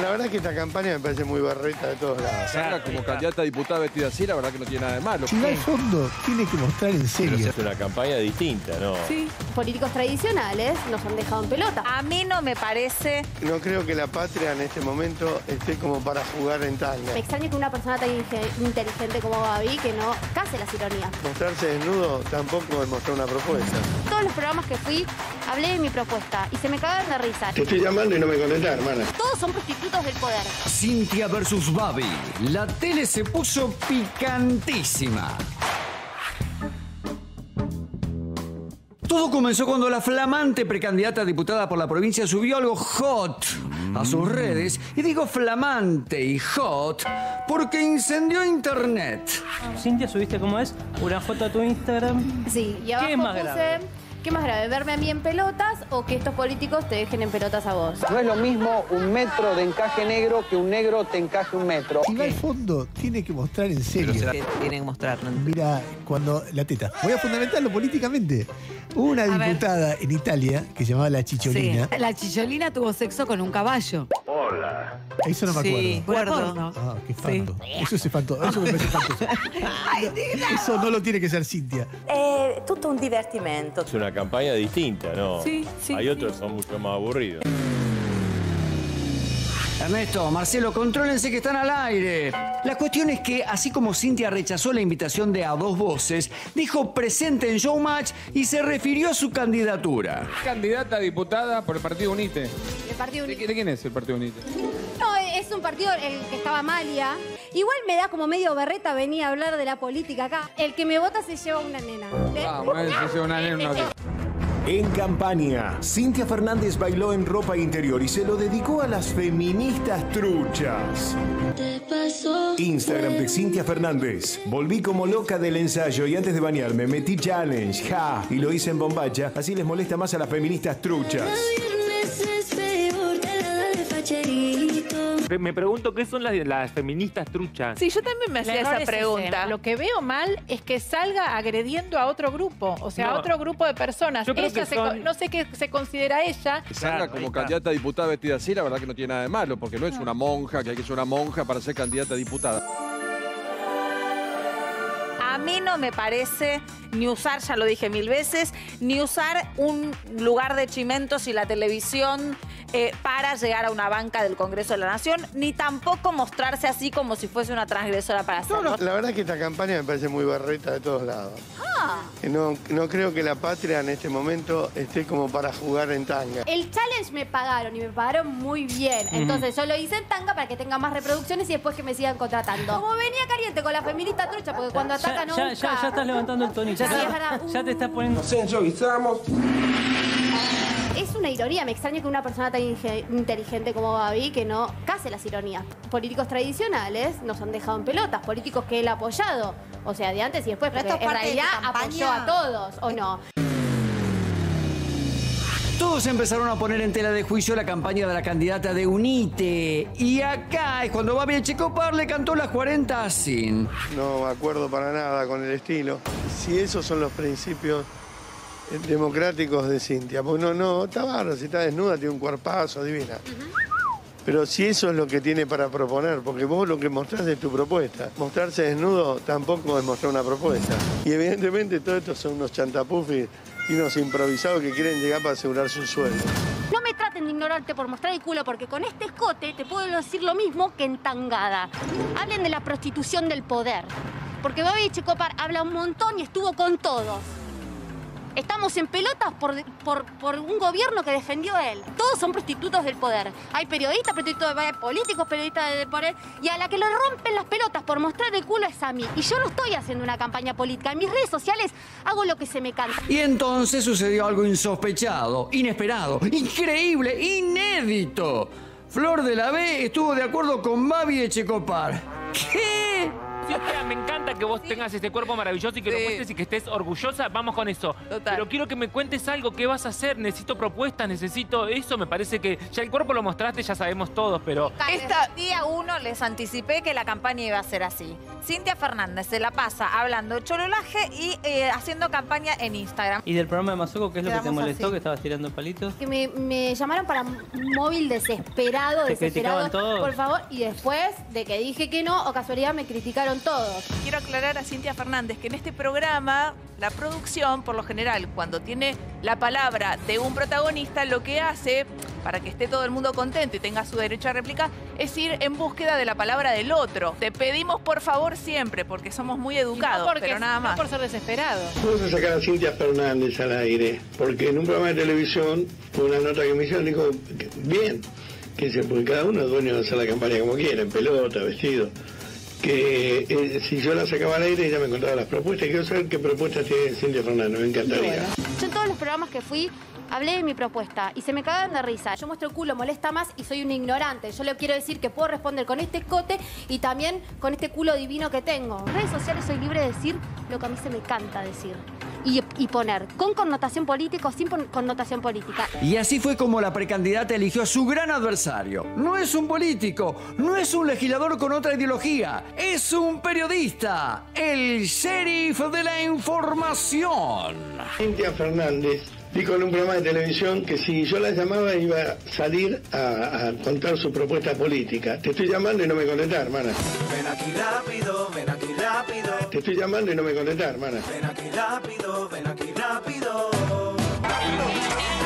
La verdad que esta campaña me parece muy barreta de todos lados. Como candidata a diputada vestida así, la verdad que no tiene nada de malo. Si va al fondo, tiene que mostrar en serio. Es una campaña distinta, ¿no? Sí. Políticos tradicionales nos han dejado en pelota. A mí no me parece. No creo que la patria en este momento esté como para jugar en tanga. Me extraña que una persona tan inteligente como Babi que no case las ironías. Mostrarse desnudo tampoco es mostrar una propuesta. Todos los programas que fui hablé de mi propuesta y se me cagaron de risa. Te estoy llamando y no me contestás, hermana. Todos son prostitutos del poder. Cintia versus Babi. La tele se puso picantísima. Todo comenzó cuando la flamante precandidata a diputada por la provincia subió algo hot a sus redes. Y digo flamante y hot porque incendió internet. Cintia, subiste cómo es una foto a tu Instagram. Sí, y abajo ¿Qué es más puse, grave? ¿Qué más grave? ¿Verme a mí en pelotas o que estos políticos te dejen en pelotas a vos? No es lo mismo un metro de encaje negro que un negro te encaje un metro. Si va al fondo, tiene que mostrar en serio. Tienen que mostrar. Mira, cuando la teta. Voy a fundamentarlo políticamente. Hubo una diputada en Italia que se llamaba La Chicholina. La chicholina tuvo sexo con un caballo. Eso no me Sí, acuerdo. acuerdo. Ah, qué espanto. Eso es espantoso. Eso me parece espantoso. Eso no lo tiene que ser Cintia. È tutto un divertimento. Es una campaña distinta, ¿no? Sí, sí, Hay sí. otros que son mucho más aburridos. Ernesto, Marcelo, contrólense que están al aire. La cuestión es que, así como Cintia rechazó la invitación de A Dos Voces, dijo presente en Showmatch y se refirió a su candidatura. Candidata a diputada por el Partido Unite. El partido ¿De, de quién es el Partido Unite? No, es un partido el que estaba Amalia. Igual me da como medio berreta venir a hablar de la política acá. El que me vota se lleva una nena. Ah, bueno, se lleva una nena, En campaña, Cintia Fernández bailó en ropa interior y se lo dedicó a las feministas truchas. Instagram de Cintia Fernández. Volví como loca del ensayo y antes de bañarme metí challenge, ja, y lo hice en bombacha, así les molesta más a las feministas truchas. Me pregunto qué son las, las feministas truchas. Sí, yo también me hacía esa es ese. pregunta. Lo que veo mal es que salga agrediendo a otro grupo, o sea, a otro grupo de personas. Yo creo Ella que se son- no sé qué se considera ella. Que salga Claro, como candidata a diputada vestida así, la verdad que no tiene nada de malo, porque no es una monja, que hay que ser una monja para ser candidata a diputada. A mí no me parece ni usar, ya lo dije mil veces, ni usar un lugar de chimentos y la televisión eh, para llegar a una banca del Congreso de la Nación, ni tampoco mostrarse así como si fuese una transgresora para hacerlo. La verdad que esta campaña me parece muy barreta de todos lados. Que No, no creo que la patria en este momento esté como para jugar en tanga. El challenge me pagaron y me pagaron muy bien. Entonces yo lo hice en tanga para que tenga más reproducciones y después que me sigan contratando. Como venía caliente con la feminista trucha, porque cuando Ya, atacan no ya, ya, ya estás levantando el tonito. Es verdad. Ya te estás poniendo. Es una ironía, me extraña que una persona tan inteligente como Babi que no case las ironías. Políticos tradicionales nos han dejado en pelotas, políticos que él ha apoyado, o sea, de antes y después, Pero en realidad apoyó a todos, ¿o no? Todos empezaron a poner en tela de juicio la campaña de la candidata de Unite. Y acá es cuando Babi Echecopar le cantó las 40 sin. No me acuerdo para nada con el estilo. Si esos son los principios democráticos de Cintia. Pues no, no, está bárbaro, si está desnuda, tiene un cuerpazo, divina. Pero si eso es lo que tiene para proponer, porque vos lo que mostrás es tu propuesta. Mostrarse desnudo tampoco es mostrar una propuesta. Y evidentemente todo esto son unos chantapufis y unos improvisados que quieren llegar para asegurar su sueldo. No me traten de ignorarte por mostrar el culo, porque con este escote te puedo decir lo mismo que en tangada. Hablen de la prostitución del poder. Porque Babi Checopar habla un montón y estuvo con todos. Estamos en pelotas por, por, por un gobierno que defendió él. Todos son prostitutos del poder. Hay periodistas, prostitutos de políticos, periodistas del poder. Y a la que le rompen las pelotas por mostrar el culo es a mí. Y yo no estoy haciendo una campaña política. En mis redes sociales hago lo que se me canta. Y entonces sucedió algo insospechado, inesperado, increíble, inédito. Flor de la B estuvo de acuerdo con Babi Echecopar. ¿Qué? Cintia, me encanta que vos tengas este cuerpo maravilloso y que lo Sí. muestres y que estés orgullosa. Vamos con eso. Pero quiero que me cuentes algo. ¿Qué vas a hacer? Necesito propuestas, necesito eso. Me parece que ya el cuerpo lo mostraste, ya sabemos todos, pero... Esta día uno les anticipé que la campaña iba a ser así. Cintia Fernández se la pasa hablando de chololaje y eh, haciendo campaña en Instagram. ¿Y del programa de Mazuco qué es lo que te molestó? así. Que estabas tirando palitos. Que me, me llamaron para un móvil desesperado, Te desesperado. criticaban todos. Por favor, y después de que dije que no, o casualidad me criticaron todos. Quiero aclarar a Cintia Fernández que en este programa la producción, por lo general, cuando tiene la palabra de un protagonista, lo que hace, para que esté todo el mundo contento y tenga su derecho a réplica, es ir en búsqueda de la palabra del otro. Te pedimos por favor siempre, porque somos muy educados, porque- pero nada no más. por ser desesperado. Vamos a sacar a Cintia Fernández al aire, porque en un programa de televisión, una nota que me hicieron, dijo, bien, que porque cada uno es dueño de hacer la campaña como quiera, en pelota, vestido. Que eh, si yo la sacaba al aire, ella me encontraba las propuestas. Quiero saber qué propuestas tiene Cintia Fernández, me encantaría. Yo en todos los programas que fui hablé de mi propuesta y se me cagaban de risa. Yo muestro el culo, molesta más y soy un ignorante. Yo le quiero decir que puedo responder con este escote y también con este culo divino que tengo. En redes sociales soy libre de decir lo que a mí se me canta decir. Y, y poner con connotación política o sin connotación política. Y así fue como la precandidata eligió a su gran adversario. No es un político, no es un legislador con otra ideología, es un periodista, el sheriff de la información. Cintia Fernández dijo en un programa de televisión que si yo la llamaba iba a salir a, a contar su propuesta política. Te estoy llamando y no me contestás, hermana. Ven aquí rápido, ven aquí rápido. Te estoy llamando y no me contestás, hermana. Ven aquí rápido, ven aquí rápido.